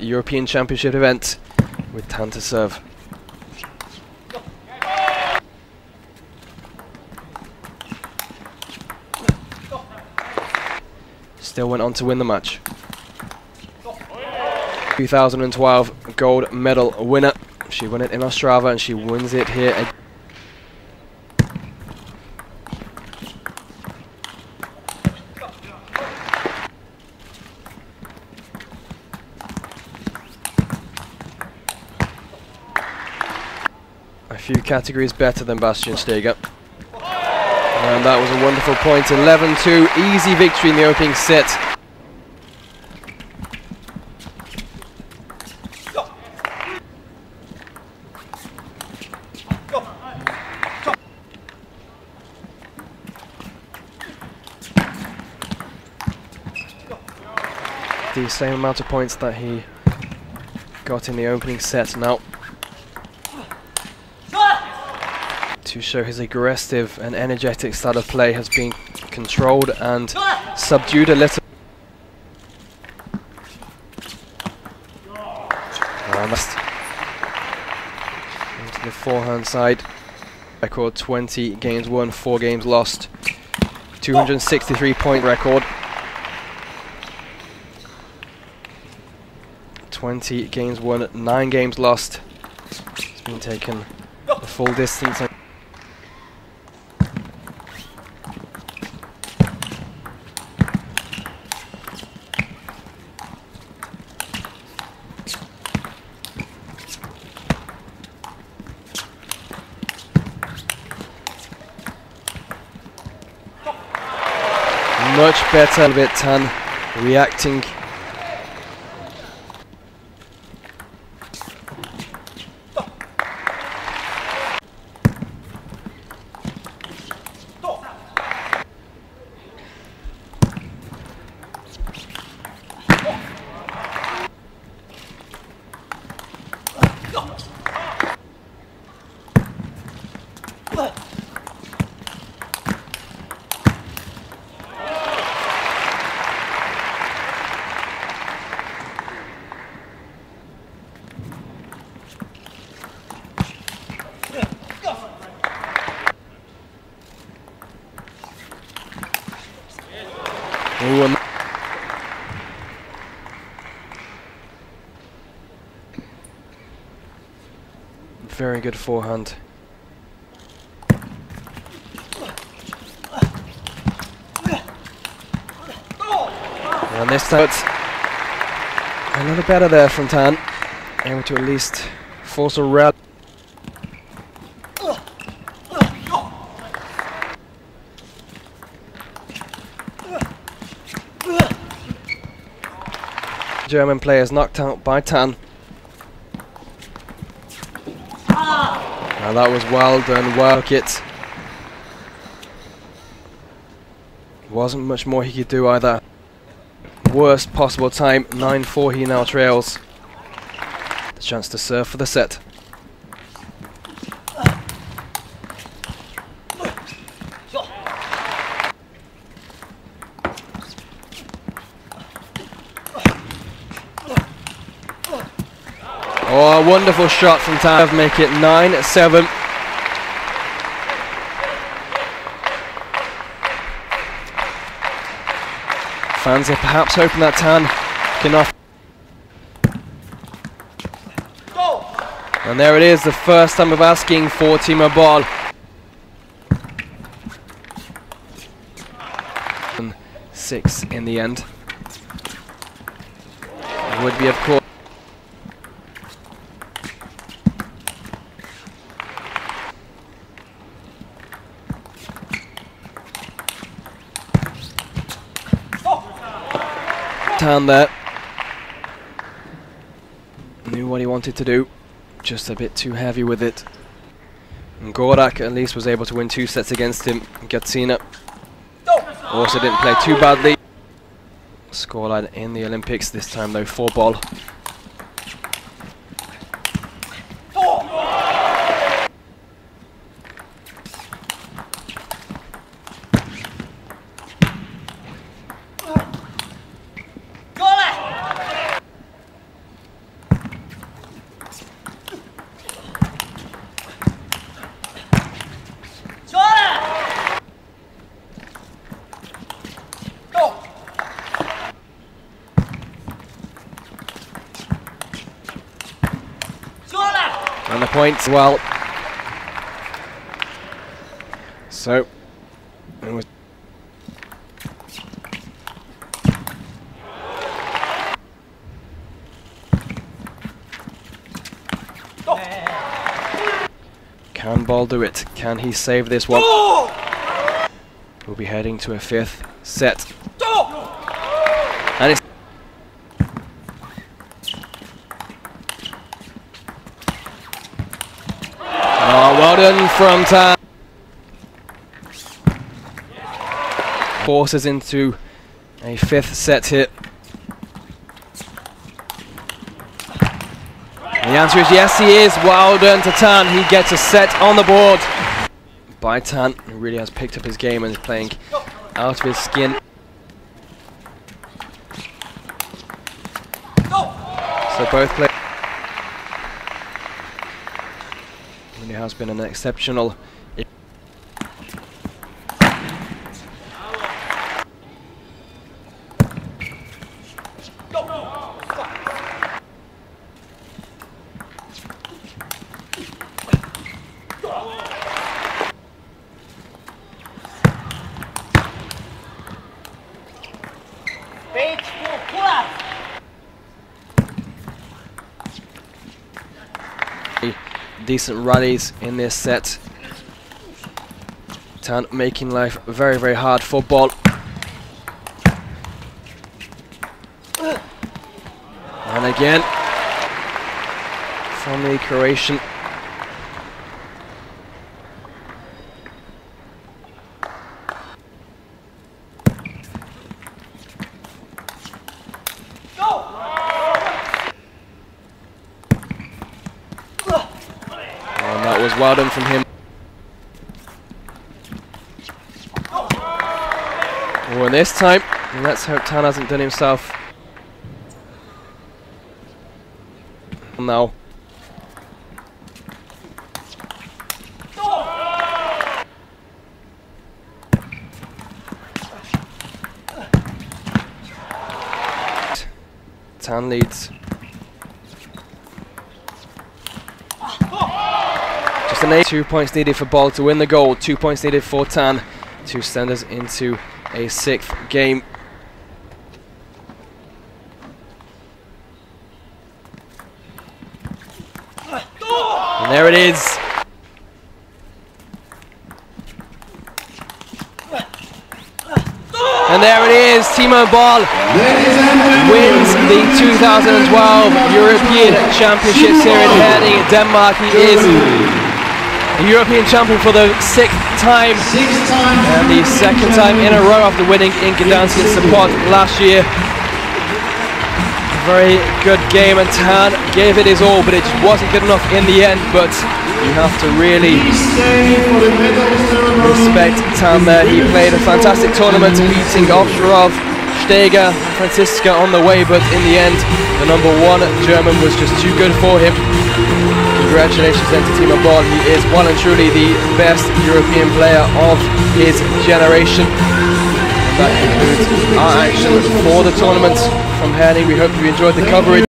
European Championship event with Tan to serve. Still went on to win the match. 2012 gold medal winner. She won it in Ostrava and she wins it here a few categories better than Bastian Steger. And that was a wonderful point. 11-2, easy victory in the opening set. The same amount of points that he got in the opening set now. To show his aggressive and energetic style of play has been controlled and subdued a little. Oh, into the forehand side. Record 20 games won, 4 games lost. 263 point record. 20 games won, 9 games lost. It's been taken the full distance. Much better, a bit Tan reacting Very good forehand. And this time a little better there from Tan. Able to at least force a rally. German players knocked out by Tan. Now that was well done, work it. Wasn't much more he could do either. Worst possible time, 9-4 he now trails. The chance to serve for the set. Oh, a wonderful shot from Tan, make it 9-7. Fans are perhaps hoping that Tan can off. And there it is, the first time of asking for Timo Boll. Six in the end. Would be, of course. Tan there. Knew what he wanted to do. Just a bit too heavy with it. And Gorak at least was able to win two sets against him. Gacina also didn't play too badly. Scoreline in the Olympics this time though, four Boll. And the points, well. So, Can Boll do it? Can he save this one? We'll be heading to a fifth set. And it's Done from Tan. Forces into a fifth set hit. The answer is yes, he is. Well done to Tan. He gets a set on the board by Tan, who really has picked up his game and is playing out of his skin. So both play. Has been an exceptional. Decent rallies in this set. Tan making life very, very hard for Boll. And again, from the Croatian. And that was well done from him. Oh, and this time, let's hope Tan hasn't done himself. No. Tan leads. Two points needed for Boll to win the goal. Two points needed for Tan to send us into a sixth game. And there it is. And there it is, Timo Boll wins the 2012 European Championships here in Herning, Denmark. He is European champion for the sixth time and the second time in a row after winning in Gdansk Sopot last year. Very good game and Tan gave it his all, but it just wasn't good enough in the end. But you have to really respect Tan there. He played a fantastic tournament, beating Ovcharov, Steger, Franziska on the way, but in the end, the number one German was just too good for him. Congratulations then to Timo Boll. He is well and truly the best European player of his generation. And that concludes our action for the tournament from Herning. We hope you enjoyed the coverage.